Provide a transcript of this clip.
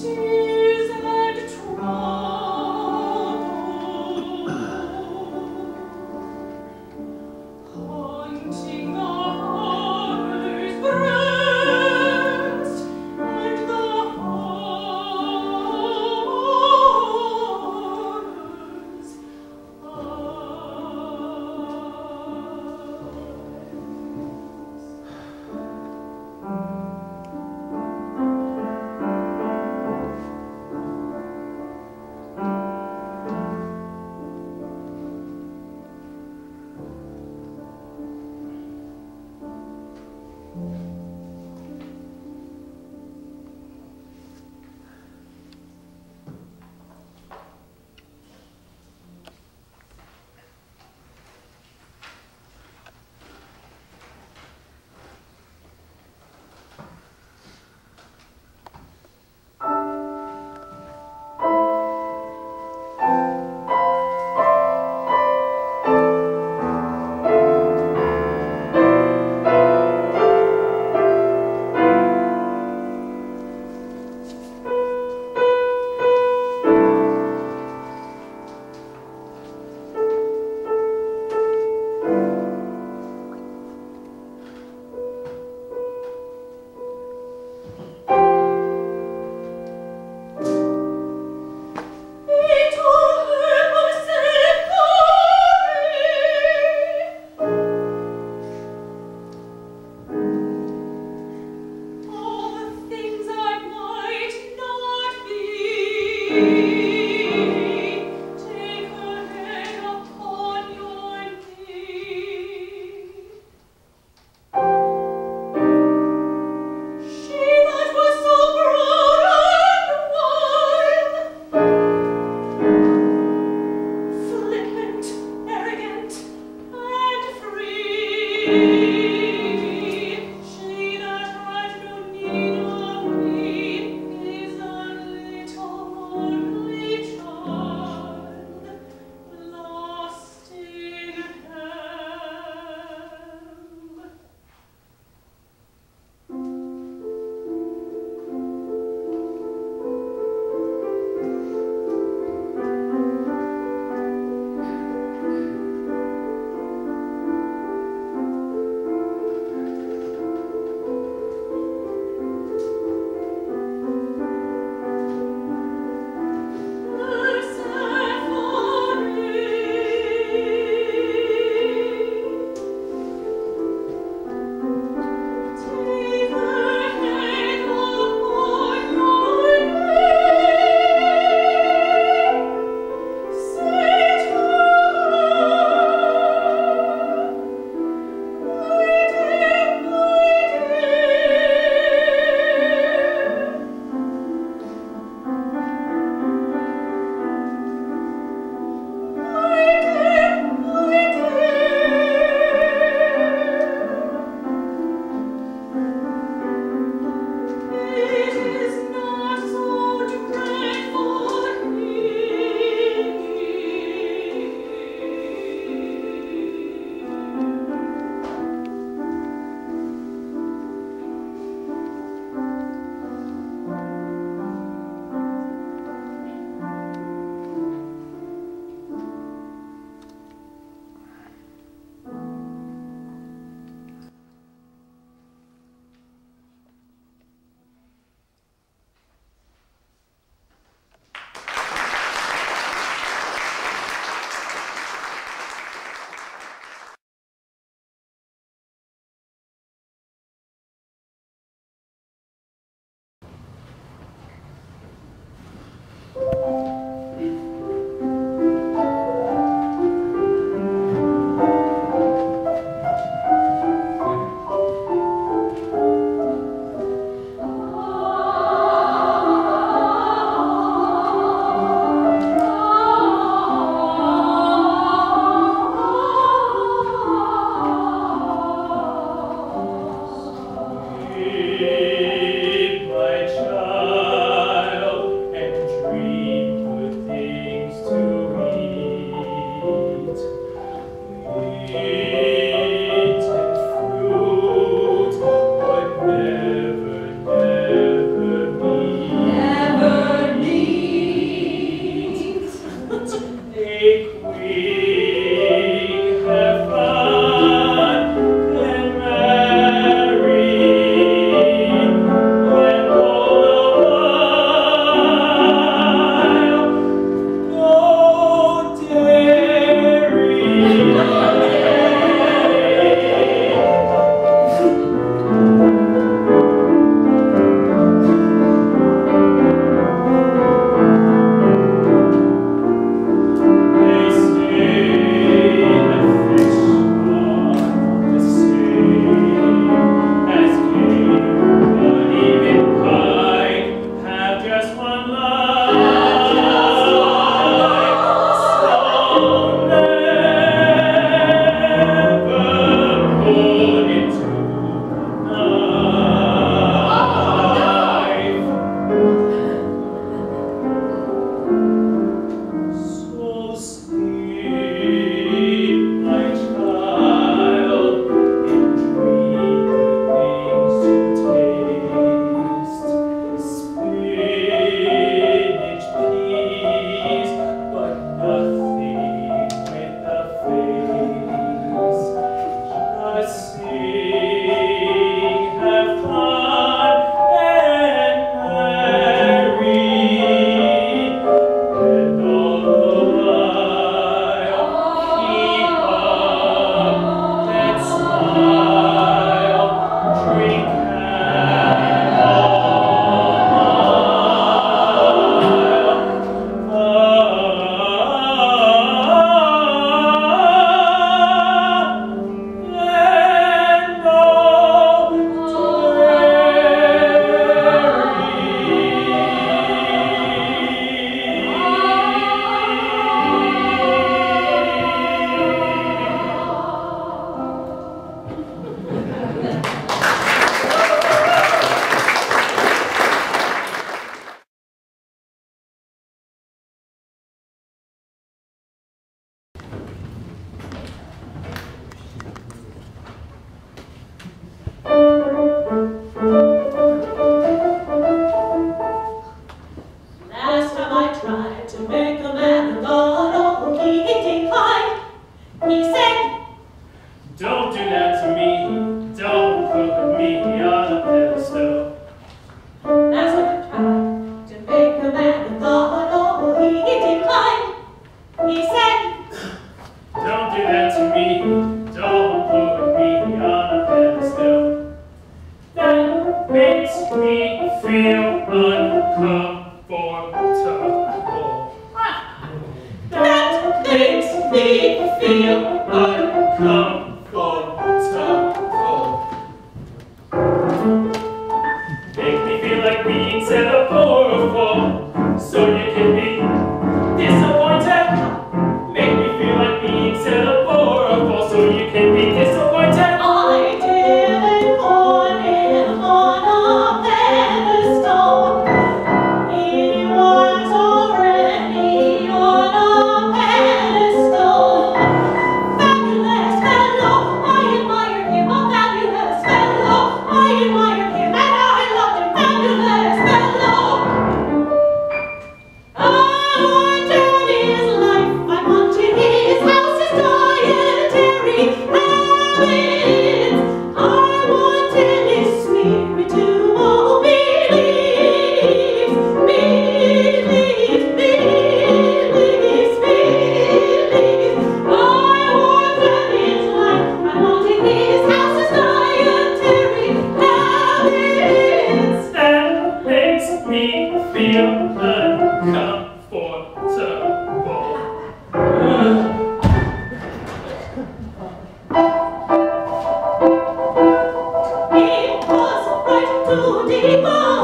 to Amém. So you can be right to